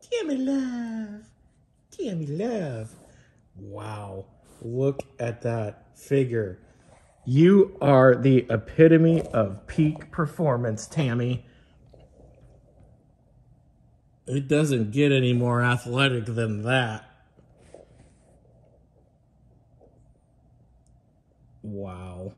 Tammy Love. Tammy Love. Wow. Look at that figure. You are the epitome of peak performance, Tammy. It doesn't get any more athletic than that. Wow.